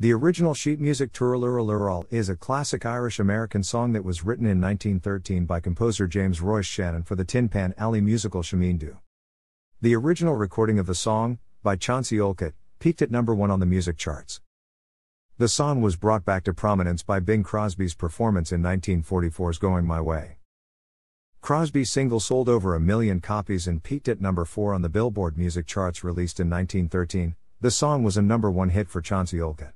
The original sheet music Too-Ra-Loo-Ra-Loo-Ral is a classic Irish American song that was written in 1913 by composer James Royce Shannon for the Tin Pan Alley musical Shameen Dhu. The original recording of the song, by Chauncey Olcott, peaked at number one on the music charts. The song was brought back to prominence by Bing Crosby's performance in 1944's Going My Way. Crosby's single sold over a million copies and peaked at number 4 on the Billboard music charts released in 1913. The song was a number 1 hit for Chauncey Olcott.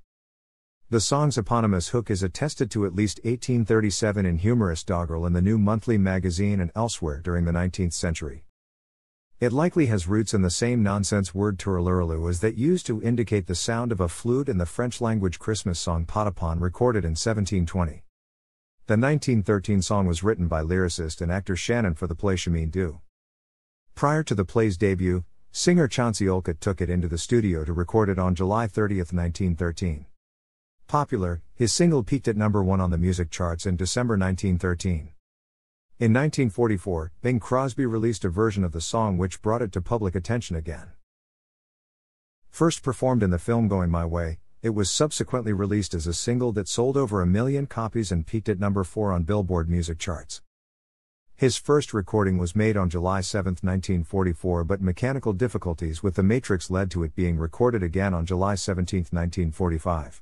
The song's eponymous hook is attested to at least 1837 in humorous doggerel in the New Monthly magazine and elsewhere during the 19th century. It likely has roots in the same nonsense word turelurelu as that used to indicate the sound of a flute in the French language Christmas song Patapan recorded in 1720. The 1913 song was written by lyricist and actor Shannon for the play Shameen Dhu. Prior to the play's debut, singer Chauncey Olcott took it into the studio to record it on July 30, 1913. Popular, his single peaked at number one on the music charts in December 1913. In 1944, Bing Crosby released a version of the song which brought it to public attention again. First performed in the film Going My Way, it was subsequently released as a single that sold over a million copies and peaked at number 4 on Billboard music charts. His first recording was made on July 7, 1944, but mechanical difficulties with the Matrix led to it being recorded again on July 17, 1945.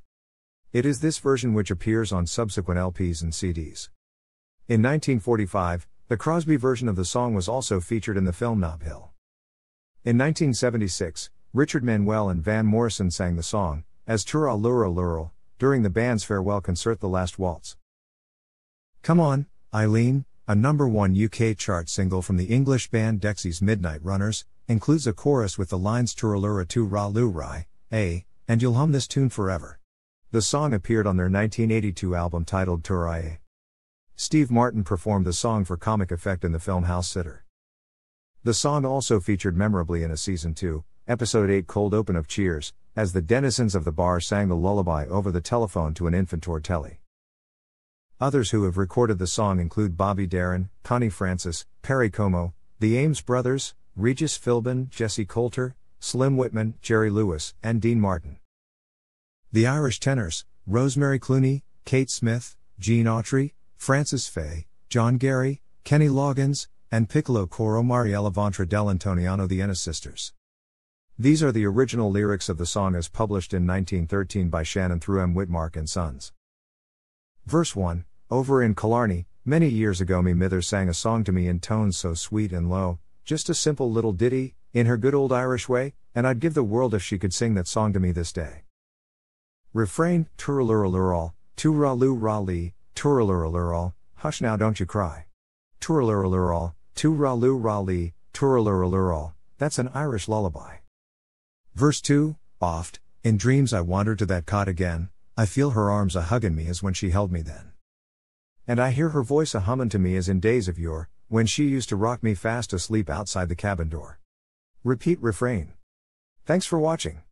It is this version which appears on subsequent LPs and CDs. In 1945, the Crosby version of the song was also featured in the film Nob Hill. In 1976, Richard Manuel and Van Morrison sang the song, as Tura Lura Lural, during the band's farewell concert The Last Waltz. Come On, Eileen, a number one UK chart single from the English band Dexy's Midnight Runners, includes a chorus with the lines Turalura tu ra lu rai, a, and you'll hum this tune forever. The song appeared on their 1982 album titled Too-Rye-Ay. Steve Martin performed the song for comic effect in the film House Sitter. The song also featured memorably in a season 2, episode 8 cold open of Cheers, as the denizens of the bar sang the lullaby over the telephone to an infant Tortelli. Others who have recorded the song include Bobby Darin, Connie Francis, Perry Como, the Ames brothers, Regis Philbin, Jessi Colter, Slim Whitman, Jerry Lewis, and Dean Martin. The Irish tenors, Rosemary Clooney, Kate Smith, Gene Autry, Frances Faye, John Gary, Kenny Loggins, and piccolo coro Mariele Ventre dell'Antoniano the Ennis sisters. These are the original lyrics of the song as published in 1913 by Shannon through M. Witmark and Sons. Verse 1 Over in Killarney, many years ago, me mither sang a song to me in tones so sweet and low, just a simple little ditty, in her good old Irish way, and I'd give the world if she could sing that song to me this day. Refrain, Turaluralurall, Turalu Rali, Turaluralurall, hush now don't you cry. Turaluralurall, Turalu Rali, Turaluralurall, that's an Irish lullaby. Verse 2, Oft, in dreams I wander to that cot again, I feel her arms a huggin' me as when she held me then. And I hear her voice a hummin' to me as in days of yore, when she used to rock me fast asleep outside the cabin door. Repeat refrain. Thanks for watching.